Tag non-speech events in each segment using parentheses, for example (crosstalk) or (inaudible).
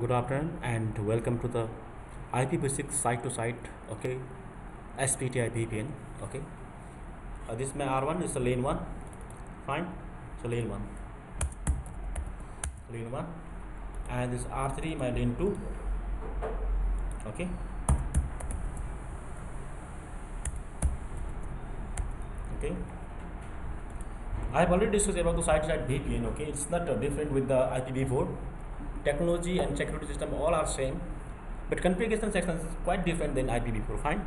good afternoon and welcome to the IPv6 site to site okay SPTI VPN okay. Uh, this is my R1 is the lane 1 fine so lane 1 lane 1 and this R3 my lane 2 okay. Okay. I have already discussed about the site to site VPN okay. It's not uh, different with the IPv4 technology and security system all are same but configuration section is quite different than IPv4 fine.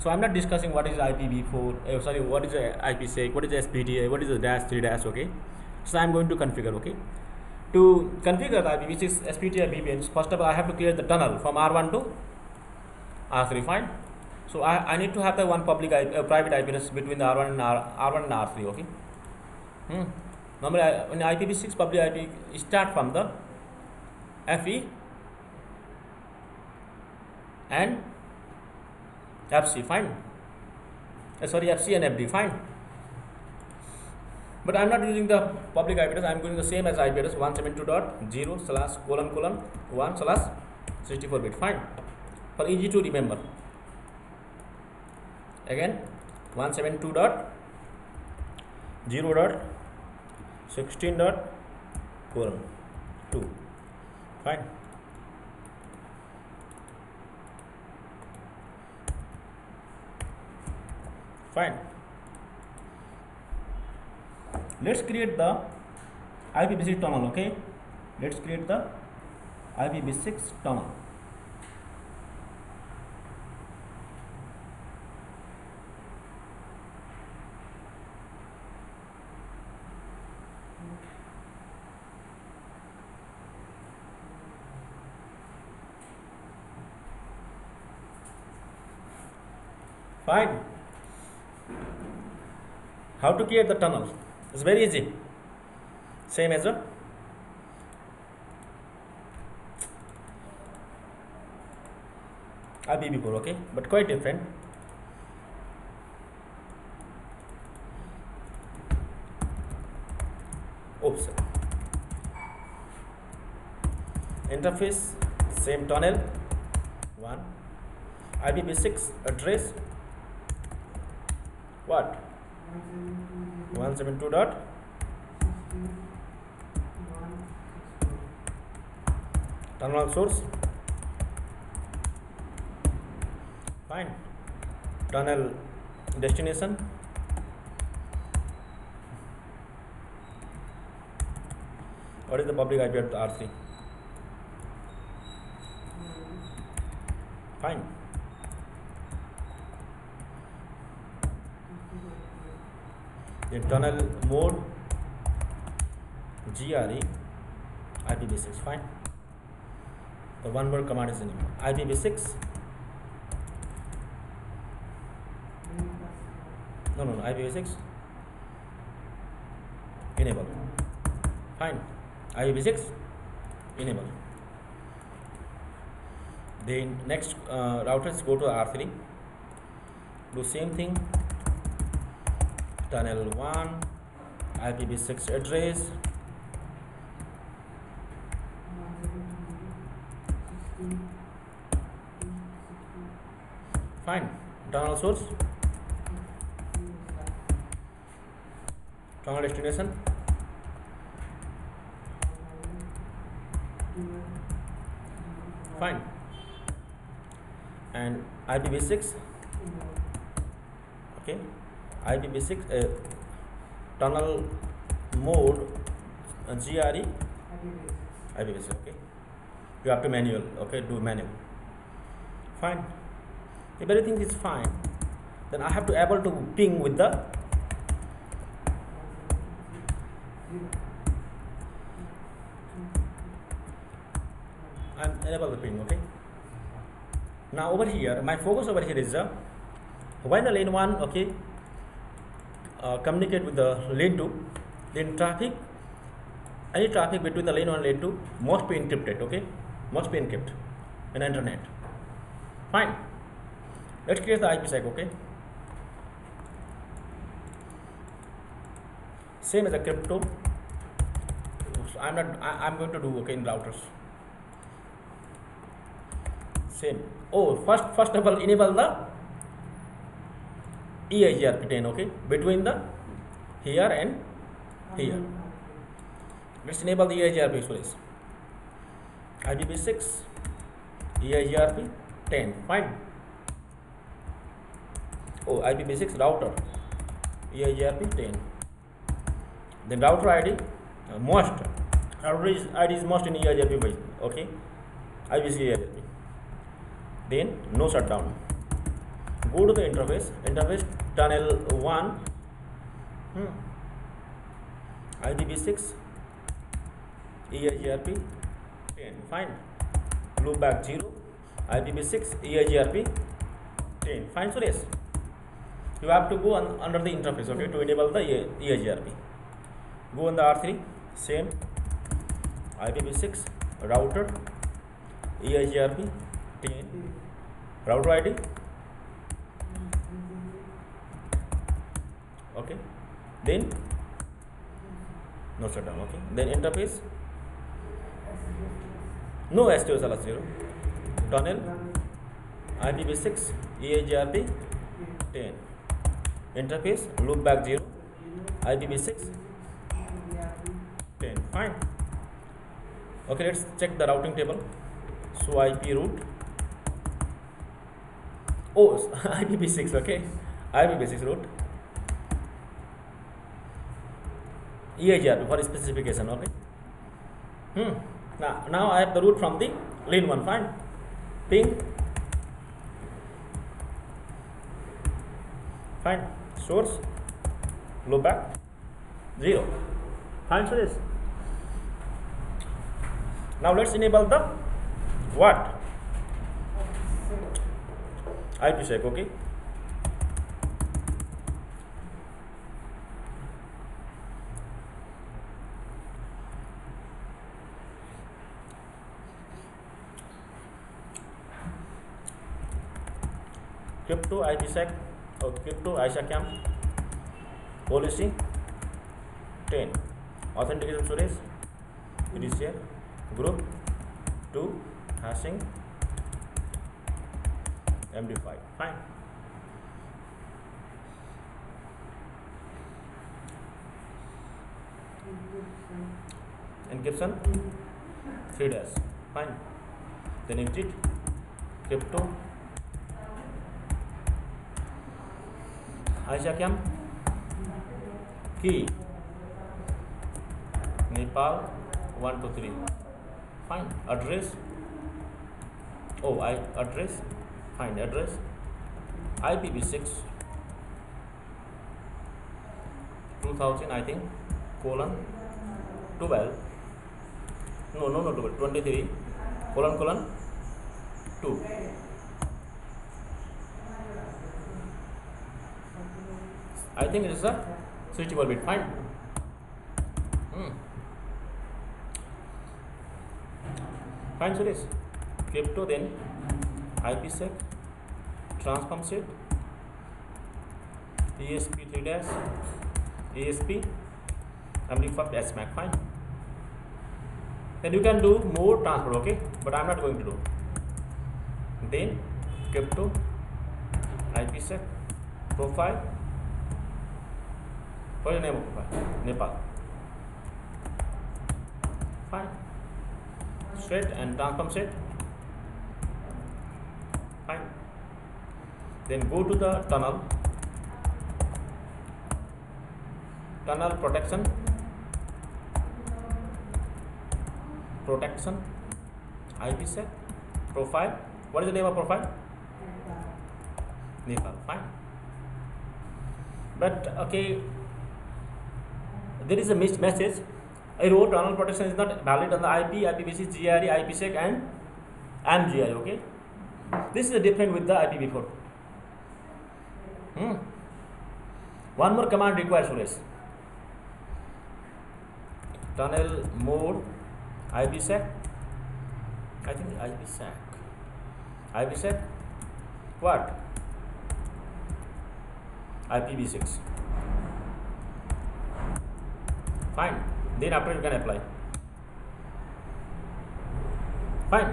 So I'm not discussing what is IPv4 uh, sorry what is IPsec what is SPTA what is the dash 3 dash okay? So I'm going to configure okay? To configure the IPv6 SPTA VPNs first of all I have to clear the tunnel from R1 to R3 fine? So I, I need to have the one public IP, uh, private IP address between the R1 and R, R1 and R3 okay? Hmm. normally in IPv6 public IP start from the FE and FC fine. Uh, sorry FC and FD fine. But I'm not using the public IP address. I'm using the same as IP address 172.0 slash colon colon 1 slash 64 bit fine. For easy to remember. Again 172 dot 0 dot 16 dot colon 2 fine fine. Let's create the IPv6 tunnel okay? Let's create the IPv6 tunnel fine how to create the tunnel it's very easy same as a IPv4 okay but quite different oops interface same tunnel one IPv6 address what 172 dot tunnel source fine tunnel destination what is the public IP at R3 fine tunnel mode GRE IPv6 fine. The one word command is in IPv6 no no, no IPv6 enable. Fine. IPv6 enable. Then next uh, routers go to R3 do same thing tunnel 1 IPv6 address. Fine. Tunnel source tunnel destination. Fine. And IPv6 okay IPv6 uh, tunnel mode uh, GRE IPv6 okay. You have to manual okay do manual. Fine. If everything is fine then I have to able to ping with the and enable the ping okay. Now over here my focus over here is uh, when the lane 1 okay uh, communicate with the lane 2 then traffic any traffic between the lane 1 and lane 2 must be encrypted okay? Must be encrypted in internet. Fine. Let's create the IPsec okay? Same as a crypto. So I'm not I, I'm going to do okay in routers. Same. Oh first first of all enable the E here P ten okay between the here and here let's enable the E I R P storage I B B six E I R P ten fine O I B B six router E I R P ten then router I D most router is I D is most in E I R P okay I B C I R P then no shut down go to the interface interface tunnel 1 hmm. IPv6 EIGRP 10 fine loopback 0 IPv6 EIGRP 10 fine so yes you have to go on, under the interface okay to enable the EIGRP go on the R3 same IPv6 router EIGRP 10 router ID okay. Then? No shutdown okay. Then interface no STO slash 0 tunnel. IPv6 EIGRP 10 interface loopback 0 IPv6 10 fine. Okay let's check the routing table. So IP route. Oh (laughs) IPv6 okay. IPv6 route EIGRP for specification okay? Hmm now now I have the root from the lane 1 fine. Ping fine. Source. Loopback 0 fine so this now let's enable the what? IPsec okay crypto I crypto ISAKMP और crypto ISAKMP policy ten authentication storage initial group two hashing M D five fine encryption three DES fine then exit crypto आज क्या? हम Nepal one two three fine address O I address fine address I P B six two thousand I think colon twelve no no no twelve twenty three colon colon two I think it is a switchable bit fine hmm. fine so this crypto then IPsec transform set ESP3 dash ESP MD5 SMAC fine then you can do more transfer okay but I'm not going to do then crypto IPsec profile what is the name? Of profile Nepal fine. Straight and down transform set fine. Then go to the tunnel. Tunnel protection. Protection. IPsec profile. What is the name of profile? Nepal fine. But okay there is a missed message wrote tunnel protection is not valid on the IP, IPv6, GRE, IPsec and MGRE okay this is different with the IPv4 hmm. one more command required Suresh tunnel mode IPsec I think IPsec IPsec what IPv6 fine then after you can apply fine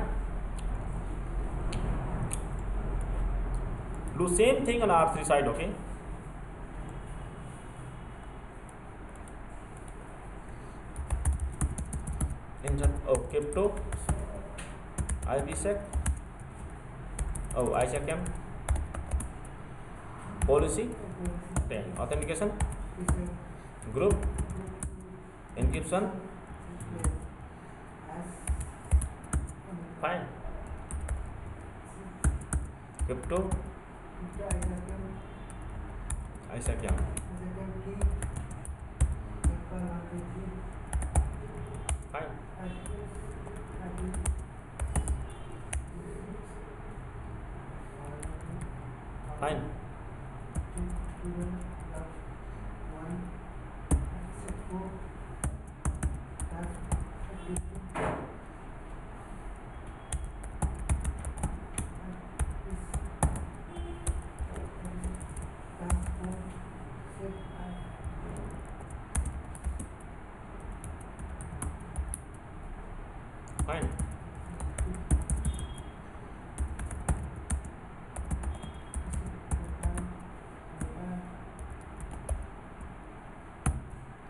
do same thing on R3 side, okay? Inter oh crypto IPsec oh ISACM policy then authentication group encryption fine crypto ISACM fine fine fine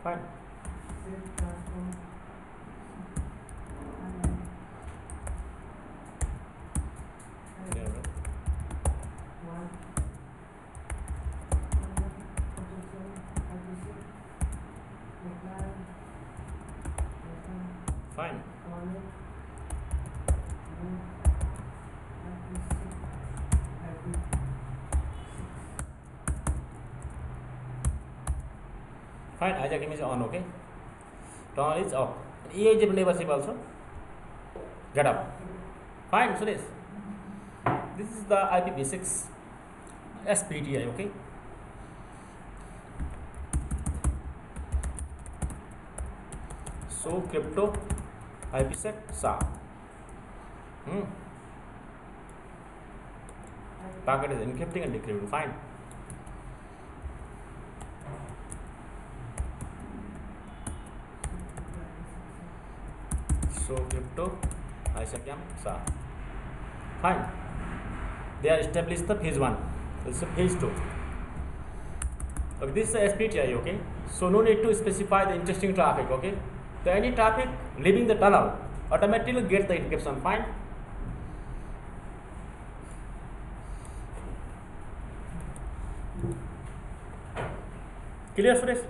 快。Fine ISACM is on okay turn is off E is neighborship also get up fine so this this is the IPv6 SPTI okay so crypto IPsec SAR hmm. packet is encrypting and decrypting fine so crypto SAR fine they are established the phase 1 this is phase 2 okay this is SPTI okay so no need to specify the interesting traffic okay so any traffic leaving the tunnel automatically get the encryption fine clear Suresh